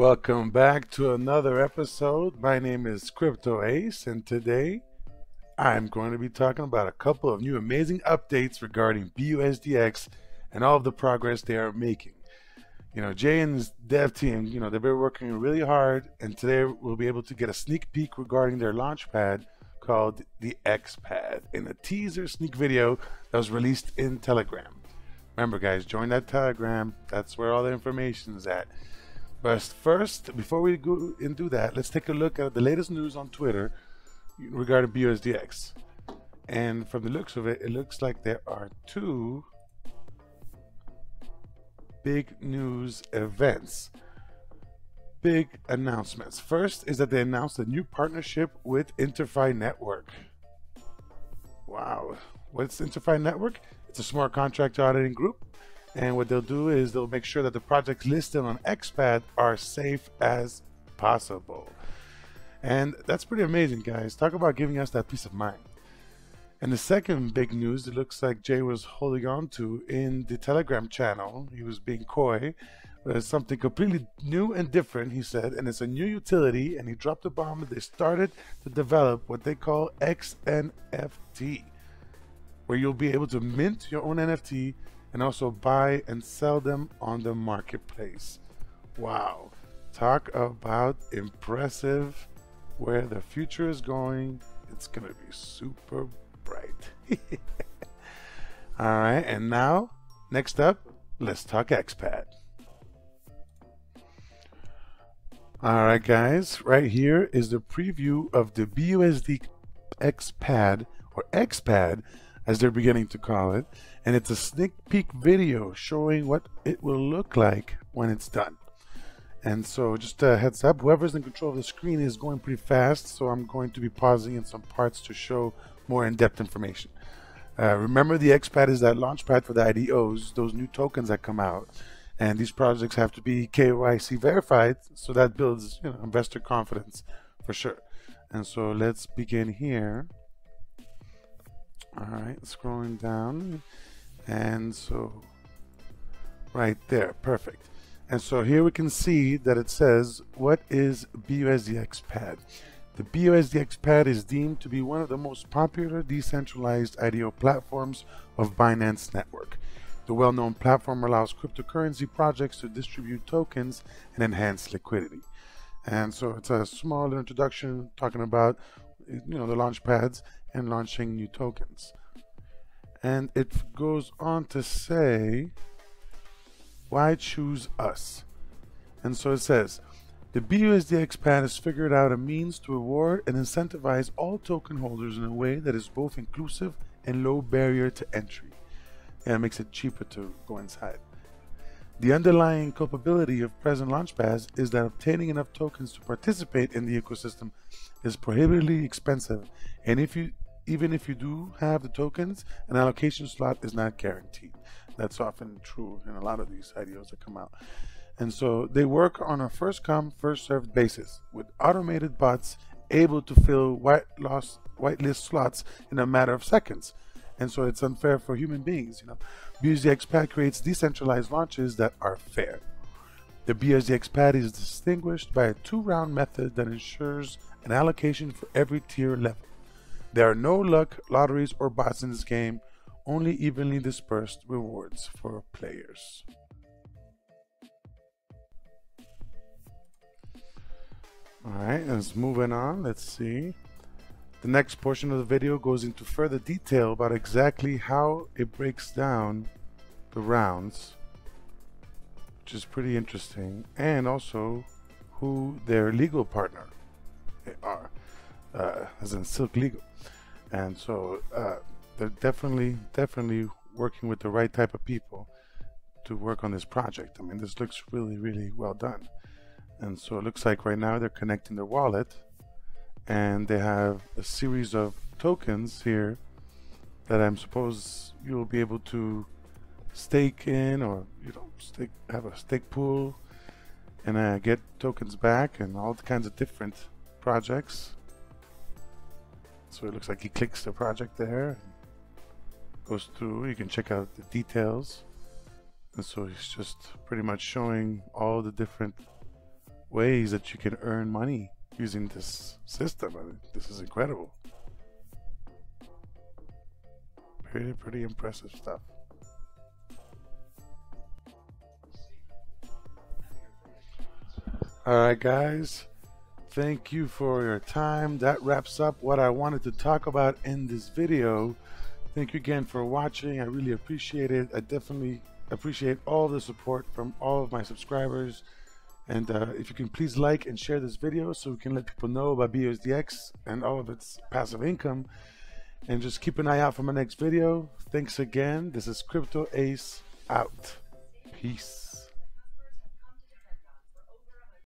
Welcome back to another episode. My name is Crypto Ace, and today I'm going to be talking about a couple of new amazing updates regarding BUSDX and all of the progress they are making. You know, Jay and his dev team, you know, they've been working really hard, and today we'll be able to get a sneak peek regarding their launchpad called the XPad in a teaser sneak video that was released in Telegram. Remember, guys, join that Telegram. That's where all the information is at. But first, before we go and do that, let's take a look at the latest news on Twitter regarding BUSDX. And from the looks of it, it looks like there are two big news events. Big announcements. First is that they announced a new partnership with InterFi Network. Wow. What's InterFi Network? It's a smart contract auditing group and what they'll do is they'll make sure that the projects listed on XPad are safe as possible. And that's pretty amazing, guys. Talk about giving us that peace of mind. And the second big news it looks like Jay was holding on to in the Telegram channel, he was being coy, was something completely new and different, he said, and it's a new utility, and he dropped a bomb they started to develop what they call XNFT, where you'll be able to mint your own NFT and also buy and sell them on the marketplace. Wow. Talk about impressive where the future is going. It's going to be super bright. All right, and now, next up, let's talk XPad. All right, guys, right here is the preview of the BUSD XPad or XPad as they're beginning to call it, and it's a sneak peek video showing what it will look like when it's done. And so just a heads up, whoever's in control of the screen is going pretty fast, so I'm going to be pausing in some parts to show more in-depth information. Uh, remember the XPad is that launchpad for the IDOs, those new tokens that come out. And these projects have to be KYC verified, so that builds you know, investor confidence for sure. And so let's begin here. All right, scrolling down. And so right there, perfect. And so here we can see that it says, what is BUSDX pad? The BUSDX pad is deemed to be one of the most popular decentralized IDO platforms of Binance Network. The well-known platform allows cryptocurrency projects to distribute tokens and enhance liquidity. And so it's a small introduction talking about you know the launch pads and launching new tokens. And it goes on to say, why choose us? And so it says, the BUSD pad has figured out a means to reward and incentivize all token holders in a way that is both inclusive and low barrier to entry. And it makes it cheaper to go inside. The underlying culpability of present launchpads is that obtaining enough tokens to participate in the ecosystem is prohibitively expensive, and if you even if you do have the tokens, an allocation slot is not guaranteed. That's often true in a lot of these IDOs that come out. And so they work on a first come, first served basis with automated bots able to fill whitelist slots in a matter of seconds and so it's unfair for human beings. You know, BUSD XPad creates decentralized launches that are fair. The BUSD XPad is distinguished by a two-round method that ensures an allocation for every tier level. There are no luck, lotteries, or bots in this game, only evenly dispersed rewards for players. Alright, let's moving on. Let's see. The next portion of the video goes into further detail about exactly how it breaks down the rounds, which is pretty interesting, and also who their legal partner are, uh, as in Silk Legal. And so uh, they're definitely, definitely working with the right type of people to work on this project. I mean, this looks really, really well done. And so it looks like right now they're connecting their wallet and they have a series of tokens here that I'm suppose you'll be able to stake in or you know stake have a stake pool and uh, get tokens back and all kinds of different projects. So it looks like he clicks the project there goes through. You can check out the details. And so he's just pretty much showing all the different ways that you can earn money using this system. I mean, this is incredible. Pretty, pretty impressive stuff. Alright, guys. Thank you for your time. That wraps up what I wanted to talk about in this video. Thank you again for watching. I really appreciate it. I definitely appreciate all the support from all of my subscribers. And uh, if you can please like and share this video so we can let people know about BUSDX and all of its passive income. And just keep an eye out for my next video. Thanks again. This is Crypto Ace out. Peace.